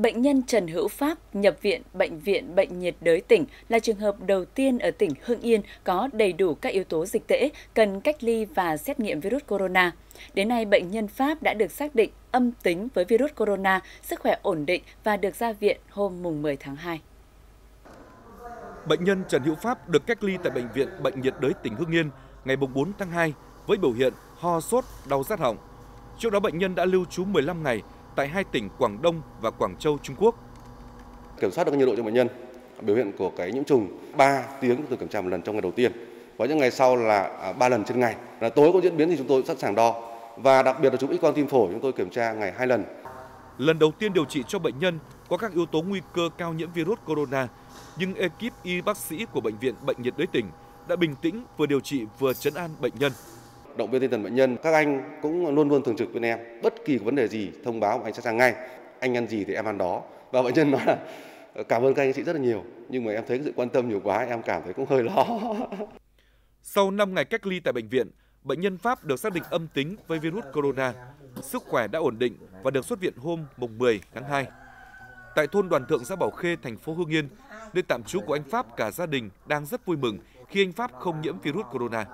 Bệnh nhân Trần Hữu Pháp nhập viện Bệnh viện Bệnh nhiệt đới tỉnh là trường hợp đầu tiên ở tỉnh Hưng Yên có đầy đủ các yếu tố dịch tễ, cần cách ly và xét nghiệm virus corona. Đến nay, bệnh nhân Pháp đã được xác định âm tính với virus corona, sức khỏe ổn định và được ra viện hôm mùng 10 tháng 2. Bệnh nhân Trần Hữu Pháp được cách ly tại Bệnh viện Bệnh nhiệt đới tỉnh Hưng Yên ngày 4 tháng 2 với biểu hiện ho sốt, đau rát họng. Trước đó bệnh nhân đã lưu trú 15 ngày tại hai tỉnh Quảng Đông và Quảng Châu, Trung Quốc. Kiểm soát được nhiệt độ cho bệnh nhân, biểu hiện của cái nhiễm trùng 3 tiếng từ kiểm tra một lần trong ngày đầu tiên. Và những ngày sau là 3 lần trên ngày. Là tối có diễn biến thì chúng tôi sẵn sàng đo. Và đặc biệt là chụp x-quang tim phổi chúng tôi kiểm tra ngày 2 lần. Lần đầu tiên điều trị cho bệnh nhân có các yếu tố nguy cơ cao nhiễm virus corona, nhưng ekip y bác sĩ của bệnh viện Bệnh nhiệt đới tỉnh đã bình tĩnh vừa điều trị vừa chấn an bệnh nhân động viên tinh thần bệnh nhân, các anh cũng luôn luôn thường trực bên em. Bất kỳ vấn đề gì, thông báo anh sẽ sang ngay. Anh ăn gì thì em ăn đó. Và bệnh nhân nói là ờ, cảm ơn các anh chị rất là nhiều. Nhưng mà em thấy sự quan tâm nhiều quá, em cảm thấy cũng hơi lo. Sau 5 ngày cách ly tại bệnh viện, bệnh nhân Pháp được xác định âm tính với virus corona. Sức khỏe đã ổn định và được xuất viện hôm mùng 10 tháng 2 tại thôn Đoàn Thượng xã Bảo Khê, thành phố Hương Yên, nơi tạm trú của anh Pháp, cả gia đình đang rất vui mừng khi anh Pháp không nhiễm virus corona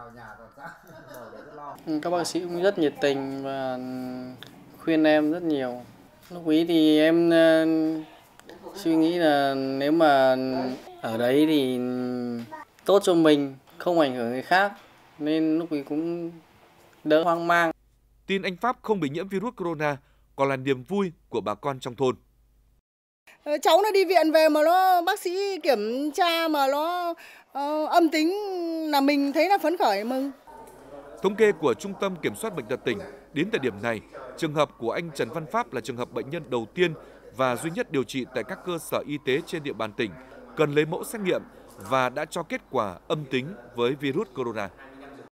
các bác sĩ cũng rất nhiệt tình và khuyên em rất nhiều. Lúc ý thì em ờ, suy nghĩ là nếu mà ở đấy thì tốt cho mình, không ảnh hưởng người khác nên lúc ý cũng đỡ hoang mang. Tin anh Pháp không bị nhiễm virus corona còn là niềm vui của bà con trong thôn. Ờ, cháu nó đi viện về mà nó bác sĩ kiểm tra mà nó uh, âm tính là mình thấy là phấn khởi mừng. Thống kê của Trung tâm Kiểm soát Bệnh tật tỉnh, đến thời điểm này, trường hợp của anh Trần Văn Pháp là trường hợp bệnh nhân đầu tiên và duy nhất điều trị tại các cơ sở y tế trên địa bàn tỉnh, cần lấy mẫu xét nghiệm và đã cho kết quả âm tính với virus corona.